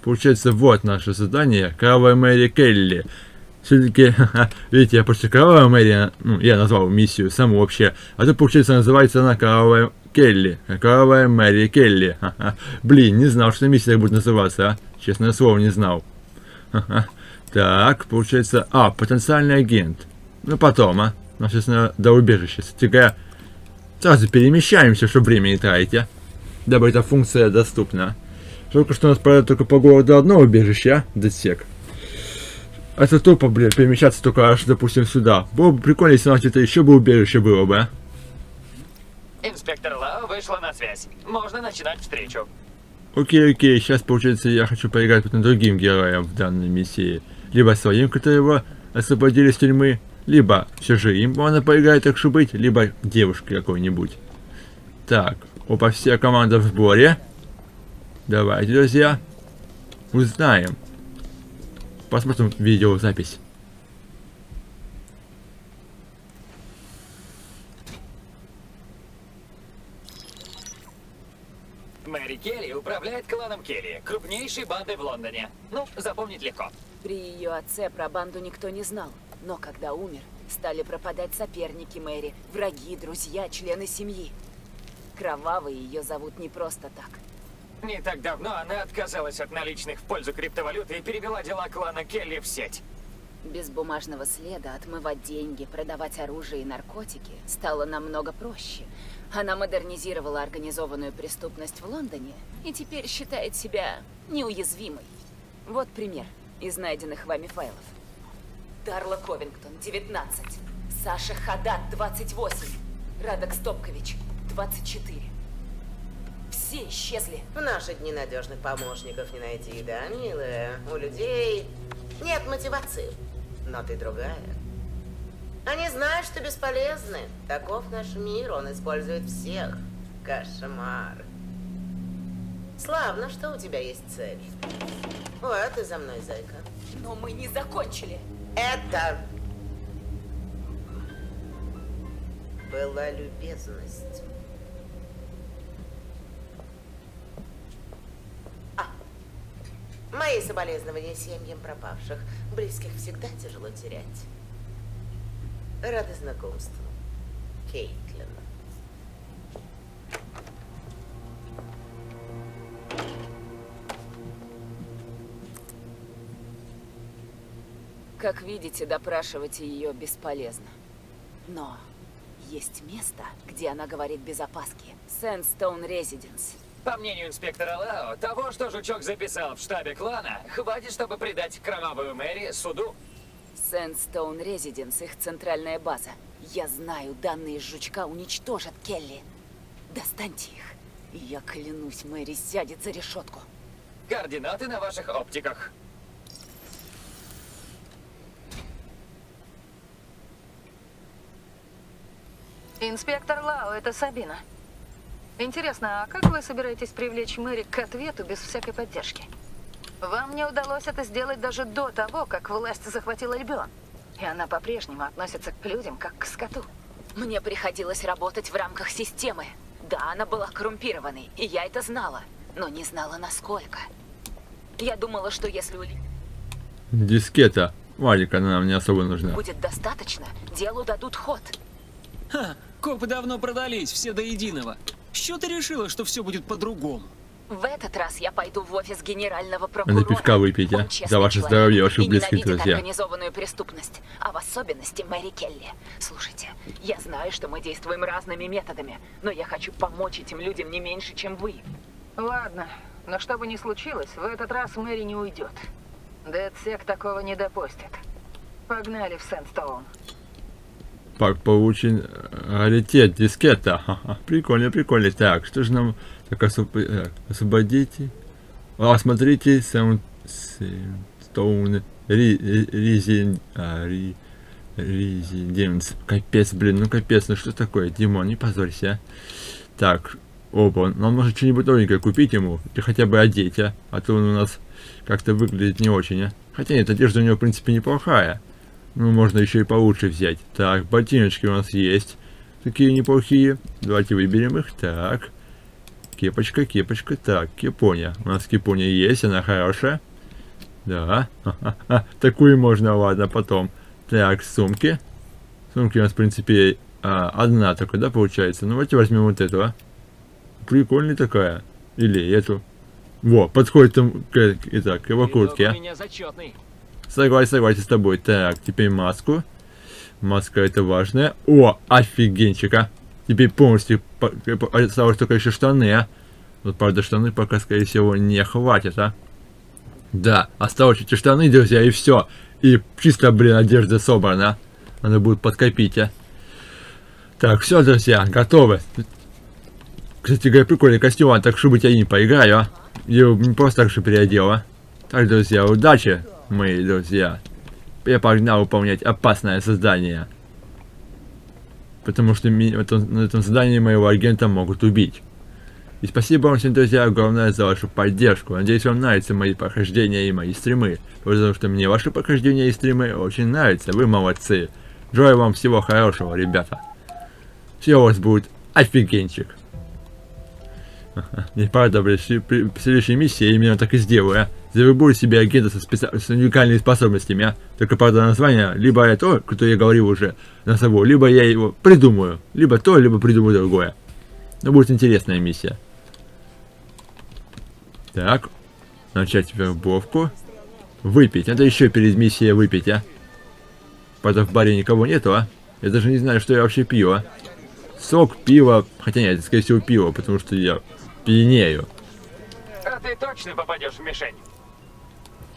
Speaker 1: Получается, вот наше задание. Кровавая Мэри Келли. Все-таки, видите, я просто Кровавая Мэри, ну, я назвал миссию саму вообще. А то, получается, называется она Кровавая Келли. Кровавая Мэри Келли. Блин, не знал, что миссия будет называться, а? Честное слово, не знал. Так, получается... А, потенциальный агент. Ну, потом, а? Ну, сейчас наверное, до убежища. Стига... Сразу перемещаемся, чтобы время не тратить, а? Дабы эта функция доступна. Только что у нас, правда, только по городу одно убежище, а? Десек. Это тупо, блин, перемещаться только аж, допустим, сюда. Было бы прикольно, если у нас где-то еще бы убежище было бы, а?
Speaker 4: Инспектор Лао вышла на связь. Можно начинать встречу.
Speaker 1: Окей, окей, сейчас, получается, я хочу поиграть потом другим героем в данной миссии. Либо своим, которого освободили из тюрьмы, либо все же им можно поиграть, так что быть, либо девушкой какой-нибудь. Так, опа, вся команда в сборе. Давайте, друзья, узнаем. Посмотрим видеозапись.
Speaker 4: Мэри Келли управляет кланом Келли, крупнейшей бандой в Лондоне. Ну, запомнить легко.
Speaker 6: При ее отце про банду никто не знал. Но когда умер, стали пропадать соперники Мэри, враги, друзья, члены семьи. Кровавой ее зовут не просто так.
Speaker 4: Не так давно она отказалась от наличных в пользу криптовалюты и перевела дела клана Келли в сеть.
Speaker 6: Без бумажного следа отмывать деньги, продавать оружие и наркотики стало намного проще. Она модернизировала организованную преступность в Лондоне и теперь считает себя неуязвимой. Вот пример из найденных вами файлов. Дарла Ковингтон, 19. Саша Хадат, 28. Радок Стопкович, 24. Все исчезли.
Speaker 11: В наши дни надежных помощников не найти, да, милая? У людей нет мотивации. Но ты другая. Они знают, что бесполезны. Таков наш мир, он использует всех. Кошмар. Славно, что у тебя есть цель. Вот и за мной, зайка.
Speaker 6: Но мы не закончили.
Speaker 11: Это была любезность. А, мои соболезнования семьям пропавших. Близких всегда тяжело терять. Рада знакомству. Кейтлин.
Speaker 6: Как видите, допрашивать ее бесполезно. Но есть место, где она говорит без опаски. Сэндстоун Резиденс.
Speaker 4: По мнению инспектора Лао, того, что жучок записал в штабе клана, хватит, чтобы предать кровавую Мэри суду.
Speaker 6: Сэндстоун Резиденс, их центральная база. Я знаю, данные жучка уничтожат Келли. Достаньте их, и я клянусь, Мэри сядет за решетку.
Speaker 4: Координаты на ваших оптиках.
Speaker 9: Инспектор Лао, это Сабина. Интересно, а как вы собираетесь привлечь Мэри к ответу без всякой поддержки? Вам не удалось это сделать даже до того, как власть захватила Альбион. И она по-прежнему относится к людям, как к скоту.
Speaker 6: Мне приходилось работать в рамках системы. Да, она была коррумпированной, и я это знала, но не знала насколько. Я думала, что если у
Speaker 1: Дискета. Валик, она нам не особо нужна.
Speaker 6: будет достаточно, делу дадут ход.
Speaker 2: Ха, копы давно продались, все до единого. С чего ты решила, что все будет по-другому?
Speaker 6: В этот раз я пойду в офис генерального прокурора.
Speaker 1: Надо пивка выпить, а? За ваше здоровье, ваши близкие друзья.
Speaker 6: организованную преступность, а в особенности Мэри Келли. Слушайте, я знаю, что мы действуем разными методами, но я хочу помочь этим людям не меньше, чем вы.
Speaker 9: Ладно, но что бы ни случилось, в этот раз Мэри не уйдет. Дедсек такого не допустит. Погнали в Сэндстоун.
Speaker 1: Пак получен раритет дискета. Прикольно, прикольно. Так, что же нам... Так, освоб- так, освободите. А, смотрите, сам... Стоун... Резин... А. Резиденс. Капец, блин, ну капец, ну что такое? Димон, не позорься. Так, опа, нам нужно что-нибудь новенькое купить ему. Или хотя бы одеть, а? А то он у нас как-то выглядит не очень, а? Хотя нет, одежда у него, в принципе, неплохая. Ну, можно еще и получше взять. Так, ботиночки у нас есть. Такие неплохие. Давайте выберем их. Так. Кепочка, кепочка. Так, кепоня. У нас кепоня есть, она хорошая. Да. Такую можно, ладно, потом. Так, сумки. Сумки у нас, в принципе, а, одна только, да, получается? Ну, давайте возьмем вот эту, а. Прикольная такая. Или эту. Во, подходит там к, это, к его куртке. Согласен, согласен с тобой. Так, теперь маску. Маска это важная. О, офигенчика. Теперь полностью по- по- осталось только еще штаны, а. Вот, правда, штаны пока, скорее всего, не хватит, а. Да, осталось эти штаны, друзья, и все. И чисто, блин, одежда собрана. Надо будет подкопить, а. Так, все, друзья, готовы. Кстати говоря, прикольный костюм, а так чтобы я не поиграю, а. Я не просто так же переодел, а. Так, друзья, удачи, мои друзья. Я погнал выполнять опасное задание. Потому что этом- на этом задании моего агента могут убить. И спасибо вам всем, друзья, огромное за вашу поддержку. Надеюсь, вам нравятся мои прохождения и мои стримы. Потому что мне ваши прохождения и стримы очень нравятся. Вы молодцы. Желаю вам всего хорошего, ребята. Все у вас будет офигенчик. Блядь, в при- следующей миссии я именно так и сделаю, а. Завербую себе агента со, специ- с уникальными способностями, а. Только, правда, название, либо это то, что я говорил уже на собой, либо я его придумаю. Либо то, либо придумаю другое. Но будет интересная миссия. Так. Начать вербовку. Выпить. Надо еще перед миссией выпить, а. Правда, в баре никого нету, а. Я даже не знаю, что я вообще пью, а. Сок, пиво. Хотя нет, это, скорее всего, пиво, потому что я пьянею.
Speaker 4: А ты точно попадешь в мишень?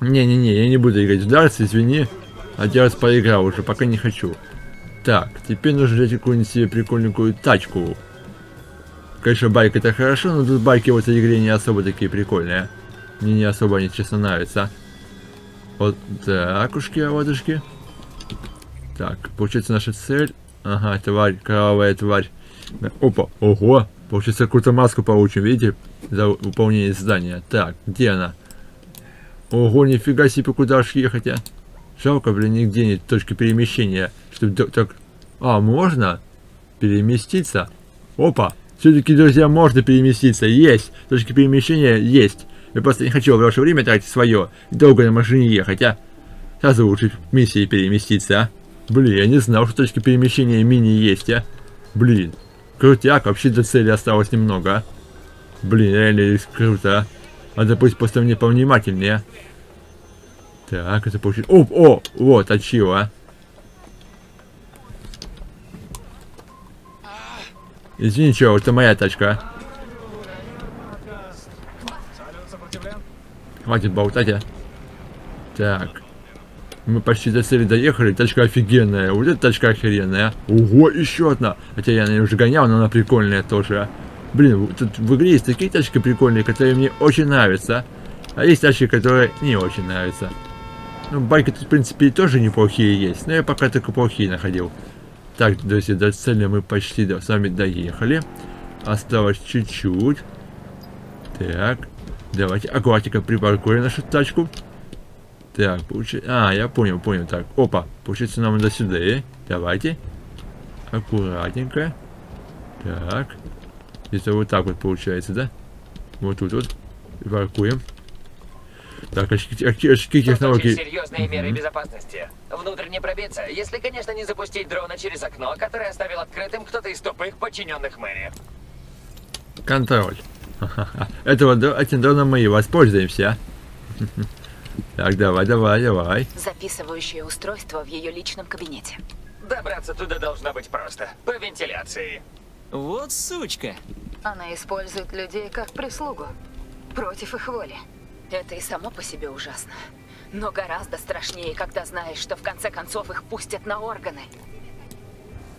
Speaker 1: Не-не-не, я не буду играть в дартс, извини. Один раз поиграл уже, пока не хочу. Так, теперь нужно взять какую-нибудь себе прикольненькую тачку. Конечно, байк это хорошо, но тут байки в этой игре не особо такие прикольные. Мне не особо они, честно, нравятся. Вот так, ушки, ладушки. Так, получается наша цель. Ага, тварь, кровавая тварь. Опа, ого, получается какую-то маску получим, видите, за выполнение задания. Так, где она? Ого, нифига себе, куда аж ехать, а? Жалко, блин, нигде нет точки перемещения. Чтобы так-. А, можно? Переместиться? Опа! Все-таки, друзья, можно переместиться. Есть! Точки перемещения есть. Я просто не хочу ваше время тратить свое. Долго на машине ехать, а? Сразу лучше миссии переместиться, а? Блин, я не знал, что точки перемещения мини есть, а? Блин. Крутяк, вообще до цели осталось немного, а? Блин, реально круто, а? Надо быть просто мне повнимательнее. Так, это получилось. О, о, вот, от чего, а? Извини, чё, это моя тачка. а? Хватит болтать, а. Так. Мы почти до цели доехали, тачка офигенная. Вот эта тачка охеренная. Ого, еще одна. Хотя я на ней уже гонял, но она прикольная тоже. Блин, тут в игре есть такие тачки прикольные, которые мне очень нравятся. А есть тачки, которые не очень нравятся. Ну, байки тут, в принципе, тоже неплохие есть, но я пока только плохие находил. Так, друзья, до цели мы почти до, с вами доехали. Осталось чуть-чуть. Так. Давайте аккуратненько припаркуем нашу тачку. Так, получается... А, я понял, понял. Так, опа. Получается, нам до сюда. Давайте. Аккуратненько. Так. Это вот так вот получается, да? Вот тут вот. Паркуем. Так, очки, очки, очки технологий.
Speaker 4: серьезные меры
Speaker 1: Мгм.
Speaker 4: безопасности. Внутрь не пробиться, если, конечно, не запустить дрона через окно, которое оставил открытым кто-то из тупых подчиненных мэри.
Speaker 1: Контроль. Этого, этим дроном мы и воспользуемся. Так, давай, давай, давай.
Speaker 6: Записывающее устройство в ее личном кабинете.
Speaker 4: Добраться туда должно быть просто. По вентиляции.
Speaker 2: Вот сучка.
Speaker 9: Она использует людей как прислугу. Против их воли.
Speaker 6: Это и само по себе ужасно. Но гораздо страшнее, когда знаешь, что в конце концов их пустят на органы.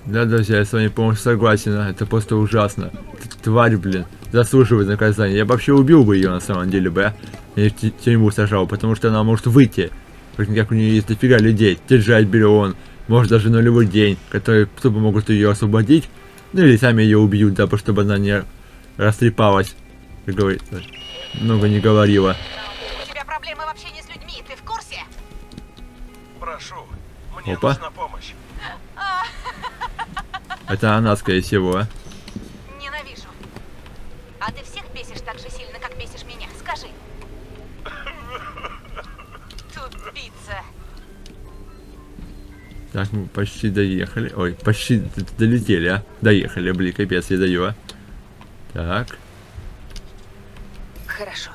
Speaker 1: Да, друзья, я с вами полностью согласен. Это просто ужасно. Т- Тварь, блин, заслуживает наказания. Я бы вообще убил бы ее на самом деле бы, а. И в тюрьму сажал, потому что она может выйти. Как у нее есть дофига людей. Держать Биллион. Может даже нулевой день, которые чтобы могут ее освободить. Ну или сами ее убьют, дабы чтобы она не растрепалась. Как говорится. Много не говорила.
Speaker 12: У тебя проблемы в общении с людьми, ты в курсе?
Speaker 8: Прошу, мне
Speaker 1: Опа.
Speaker 8: нужна помощь.
Speaker 1: Это она, скорее всего. а.
Speaker 12: Так,
Speaker 1: мы почти доехали. Ой, почти долетели, а. Доехали, блин, капец, я даю, а. Так.
Speaker 6: Хорошо.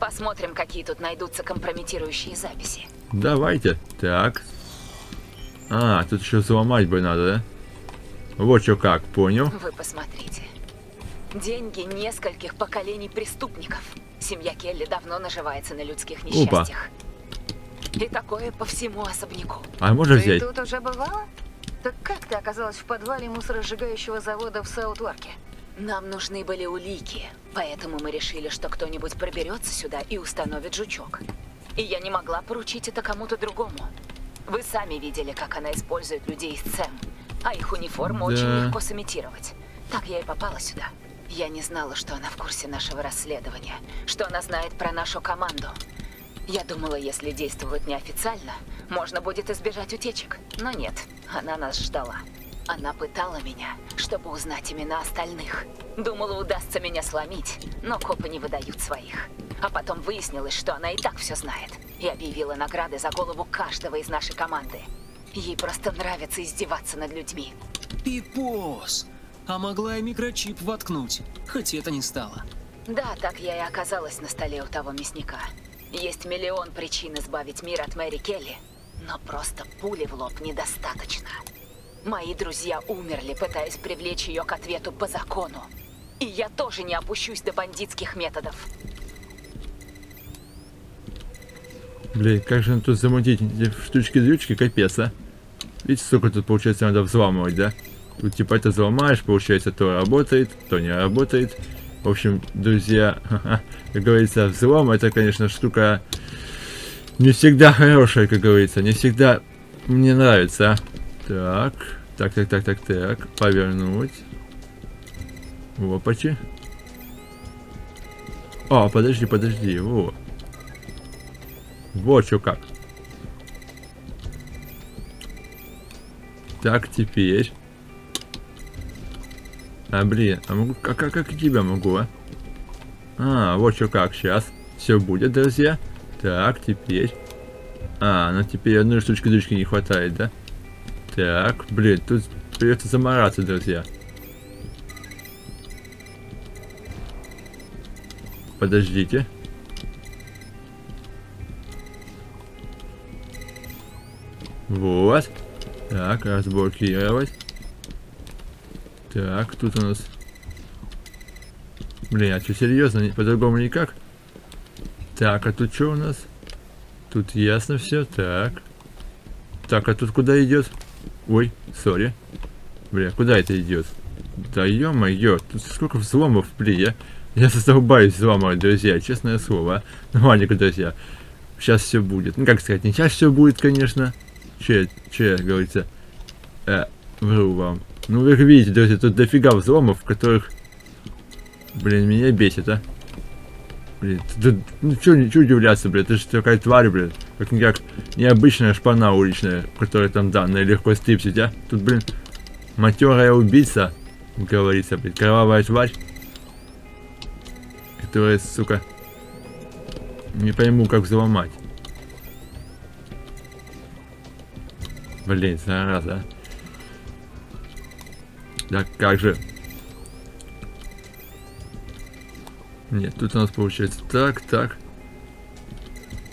Speaker 6: Посмотрим, какие тут найдутся компрометирующие записи.
Speaker 1: Давайте. Так. А, тут еще взломать бы надо, да? Вот что как, понял.
Speaker 6: Вы посмотрите. Деньги нескольких поколений преступников. Семья Келли давно наживается на людских несчастьях. И такое по всему особняку.
Speaker 1: А можно
Speaker 9: ты
Speaker 1: взять?
Speaker 9: тут уже бывала? Так как ты оказалась в подвале мусоросжигающего завода в Саутварке?
Speaker 6: Нам нужны были улики, поэтому мы решили, что кто-нибудь проберется сюда и установит жучок. И я не могла поручить это кому-то другому. Вы сами видели, как она использует людей из ЦЭМ, а их униформу очень
Speaker 1: Да.
Speaker 6: легко сымитировать. Так я и попала сюда. Я не знала, что она в курсе нашего расследования, что она знает про нашу команду. Я думала, если действовать неофициально, можно будет избежать утечек. Но нет, она нас ждала. Она пытала меня, чтобы узнать имена остальных. Думала, удастся меня сломить, но копы не выдают своих. А потом выяснилось, что она и так все знает. И объявила награды за голову каждого из нашей команды. Ей просто нравится издеваться над людьми.
Speaker 2: Пипос. А могла и микрочип воткнуть, хоть это не стало.
Speaker 6: Да, так я и оказалась на столе у того мясника. Есть миллион причин избавить мир от Мэри Келли, но просто пули в лоб недостаточно. Мои друзья умерли, пытаясь привлечь ее к ответу по закону. И я тоже не опущусь до бандитских методов.
Speaker 1: Блин, как же тут замутить эти штучки-дрючки, капец, а. Видите, сколько тут, получается, надо взламывать, да? Тут типа это взломаешь, получается, то работает, то не работает. В общем, друзья, как говорится, взлом это, конечно, штука не всегда хорошая, как говорится, не всегда мне нравится. Так, так, так, так, так, так, повернуть. Опачи. А, подожди, подожди, во. Вот что как. Так, теперь. А, блин, а могу, как, как, как тебя могу, а? А, вот что как, сейчас. Все будет, друзья. Так, теперь. А, ну теперь одной штучки-дрючки не хватает, да? Так, блин, тут придется замораться, друзья. Подождите. Вот. Так, разблокировать. Так, тут у нас... Блин, а что, серьезно? По-другому никак? Так, а тут что у нас? Тут ясно все. Так. Так, а тут куда идет? Ой, сори. Бля, куда это идет? Да ё-моё, тут сколько взломов, блин, я, я задолбаюсь взломать, друзья, честное слово. а. Ну ладненько, друзья, сейчас все будет. Ну как сказать, не сейчас все будет, конечно. Че, че, говорится, э, вру вам. Ну вы же видите, друзья, тут дофига взломов, которых, блин, меня бесит, а. Блин, да, ну чё, чё удивляться, блядь, это же такая тварь, блядь. Как-никак необычная шпана уличная, которая там данные легко стипсить, а? Тут, блин, матерая убийца, говорится, блядь, кровавая тварь. Которая, сука, не пойму, как взломать. Блин, зараза. а. Да как же? Нет, тут у нас получается так, так.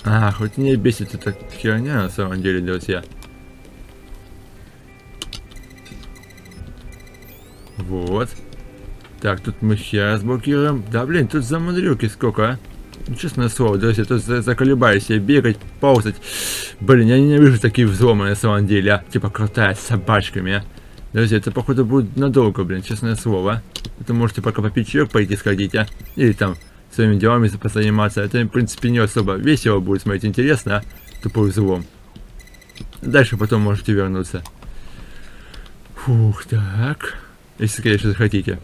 Speaker 1: А, хоть меня бесит эта херня на самом деле, друзья. Вот. Так, тут мы сейчас разблокируем. Да, блин, тут замудрюки сколько, а? Ну, честное слово, друзья, тут за заколебаюсь я бегать, ползать. Блин, я ненавижу такие взломы на самом деле, а. Типа крутая с собачками, а. Друзья, это походу будет надолго, блин, честное слово. Это можете пока попить чаек пойти сходить, а? Или там своими делами позаниматься. Это, в принципе, не особо весело будет смотреть, интересно, а? Тупой взлом. Дальше потом можете вернуться. Фух, так. Если, конечно, захотите.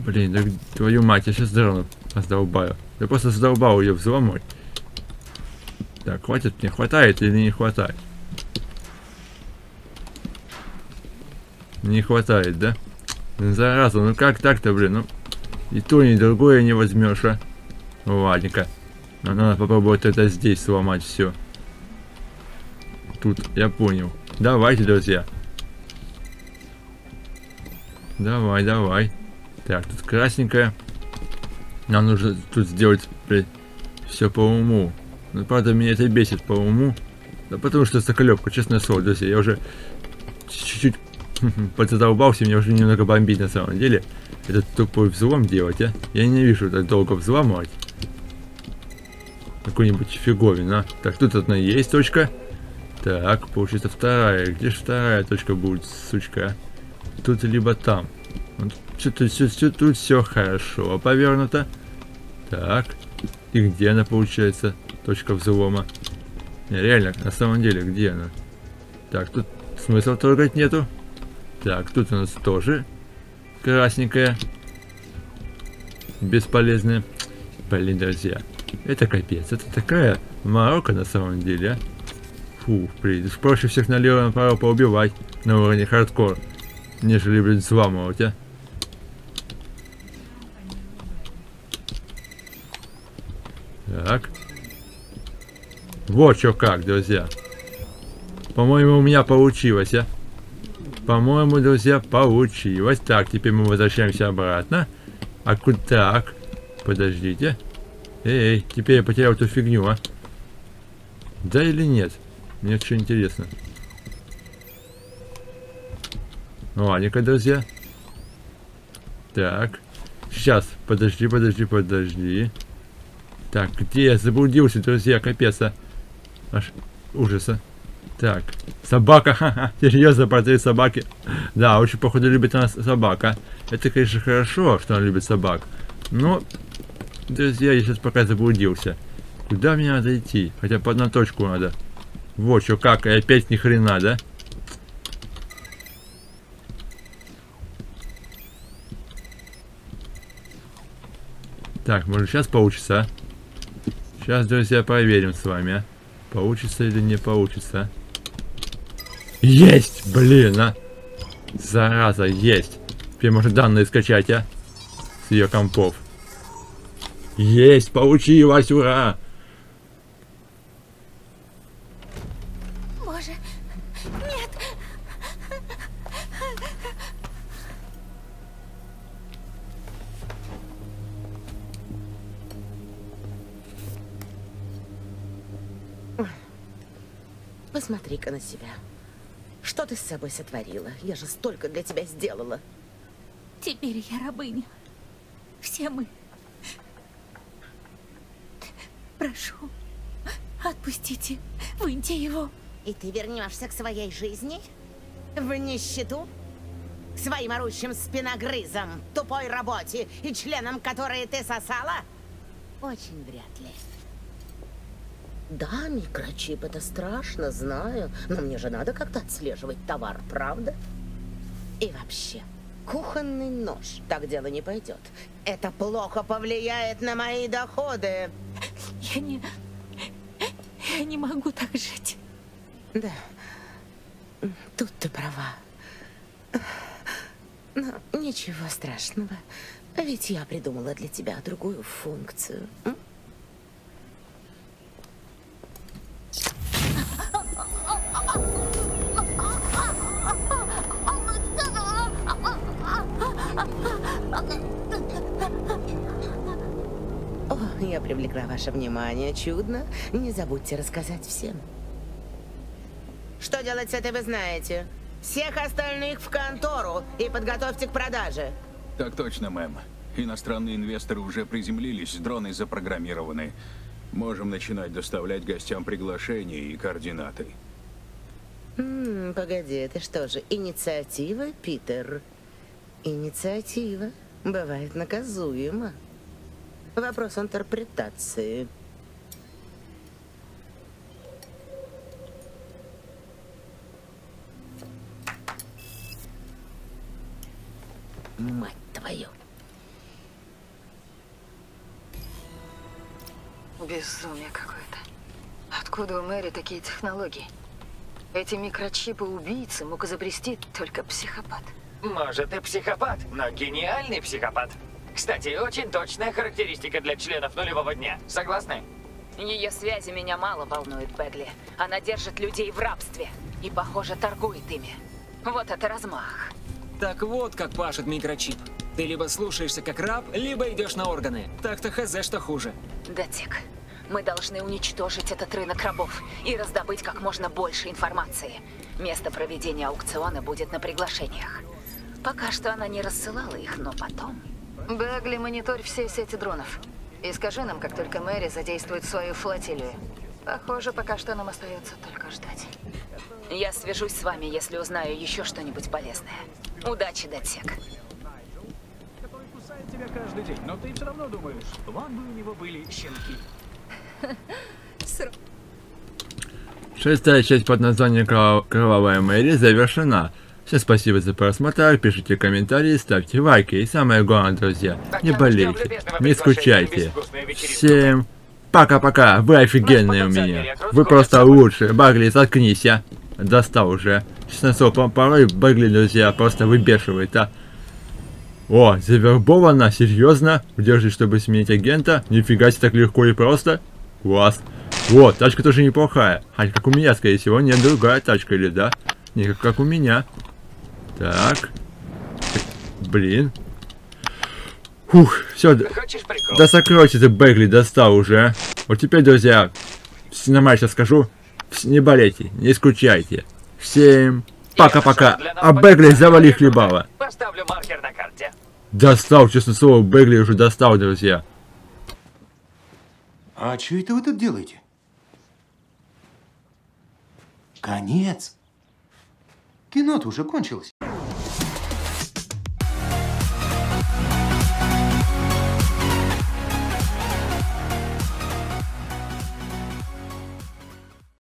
Speaker 1: Блин, да твою мать, я сейчас дрону раздолбаю. Я просто задолбал ее взломать. Так, хватит, не хватает или не хватает? Не хватает, да? Зараза, ну как так-то, блин, ну... И то, и другое не возьмешь, а? Ну, ладненько. Но надо попробовать это здесь сломать все. Тут, я понял. Давайте, друзья. Давай, давай. Так, тут красненькая. Нам нужно тут сделать, блин, все по уму. Ну, правда, меня это бесит по уму. Да потому что соколепка, честное слово, друзья. Я уже чуть-чуть подзадолбался, меня уже немного бомбить на самом деле. Этот тупой взлом делать, а? Я ненавижу так долго взламывать. Какую-нибудь фиговину, а? Так, тут одна есть точка. Так, получится вторая. Где же вторая точка будет, сучка? а? Тут либо там. Вот, все, все, тут все хорошо повернуто. Так. И где она получается? Точка взлома. Не, реально, на самом деле, где она? Так, тут смысла трогать нету. Так, тут у нас тоже красненькая. Бесполезная. Блин, друзья. Это капец. Это такая морока на самом деле, а. Фу, блин. Проще всех налево направо поубивать на уровне хардкор, нежели, блин, взламывать, а. Так. Вот что как, друзья. По-моему, у меня получилось, а. По-моему, друзья, получилось. Так, теперь мы возвращаемся обратно. А куда так? Подождите. Эй, теперь я потерял эту фигню, а. Да или нет? Мне что интересно. Ну, ладненько, друзья. Так. Сейчас, подожди, подожди, подожди. Так, где я заблудился, друзья, капец, а. Аж ужаса. Так, собака, ха-ха, серьезно, портрет собаки. Да, очень походу любит она собака. Это, конечно, хорошо, что она любит собак. Но, друзья, я сейчас пока заблудился. Куда мне надо идти? Хотя по одну точку надо. Вот что, как, и опять ни хрена, да? Так, может сейчас получится, а? Сейчас, друзья, проверим с вами, а? Получится или не получится. Есть! Блин, а! Зараза, есть! Теперь можно данные скачать, а? С ее компов. Есть! Получилось! Ура!
Speaker 13: Боже, нет!
Speaker 11: Посмотри-ка на себя. Ты с собой сотворила? Я же столько для тебя сделала.
Speaker 13: Теперь я рабыня. Все мы. Прошу, отпустите, выньте его.
Speaker 11: И ты вернешься к своей жизни? В нищету? К своим орущим спиногрызам, тупой работе и членам, которые ты сосала? Очень вряд ли. Да, микрочип, это страшно, знаю. Но мне же надо как-то отслеживать товар, правда? И вообще, кухонный нож. Так дело не пойдет. Это плохо повлияет на мои доходы.
Speaker 13: Я не... Я не могу так жить.
Speaker 11: Да. Тут ты права. Но ничего страшного. Ведь я придумала для тебя другую функцию. м? Ваше внимание. Чудно. Не забудьте рассказать всем. Что делать с этой вы знаете. Всех остальных в контору и подготовьте к продаже.
Speaker 5: Так точно, мэм. Иностранные инвесторы уже приземлились, дроны запрограммированы. Можем начинать доставлять гостям приглашения и координаты.
Speaker 11: М, погоди, это что же, инициатива, Питер? Инициатива бывает наказуема. Вопрос интерпретации. Мать твою.
Speaker 9: Безумие какое-то. Откуда у Мэри такие технологии? Эти микрочипы убийцы мог изобрести только психопат.
Speaker 4: Может и психопат, но гениальный психопат. Кстати, очень точная характеристика для членов нулевого дня. Согласны?
Speaker 6: Ее связи меня мало волнуют, Бегли. Она держит людей в рабстве и, похоже, торгует ими. Вот это размах.
Speaker 2: Так вот, как пашет микрочип. Ты либо слушаешься как раб, либо идешь на органы. Так-то хз, что хуже.
Speaker 6: Датик, мы должны уничтожить этот рынок рабов и раздобыть как можно больше информации. Место проведения аукциона будет на приглашениях. Пока что она не рассылала их, но потом...
Speaker 9: Бегли, мониторь все сети дронов. И скажи нам, как только Мэри задействует свою флотилию. Похоже, пока что нам остается только ждать.
Speaker 6: Я свяжусь с вами, если узнаю еще что-нибудь полезное. Удачи, Датсек.
Speaker 5: Тебя каждый день, но ты все равно думаешь, вот бы у него были щенки.
Speaker 1: Шестая часть под названием «Кров- «Кровавая Мэри» завершена. Всем спасибо за просмотр, пишите комментарии, ставьте лайки. И самое главное, друзья, не болейте, не скучайте. Всем пока-пока, вы офигенные у меня. Вы просто лучшие. Багли, заткнись, а. Достал уже. Честно слово, по- порой Багли, друзья, просто выбешивает, а. О, завербована, серьезно? Удержи, чтобы сменить агента? Нифига себе, так легко и просто. Класс. Вот, тачка тоже неплохая. Хотя как у меня, скорее всего, не другая тачка или да? Не как, как у меня. Так. Блин. Фух, все. Да закройте ты, Бегли, достал уже. а. Вот теперь, друзья, вс- нормально сейчас скажу. Не болейте, не скучайте. Всем пока-пока. А Бегли завали хлебала.
Speaker 4: Поставлю маркер на карте.
Speaker 1: Достал, честно слово, Бегли уже достал, друзья.
Speaker 14: А что это вы тут делаете? Конец. Кино-то уже кончилось.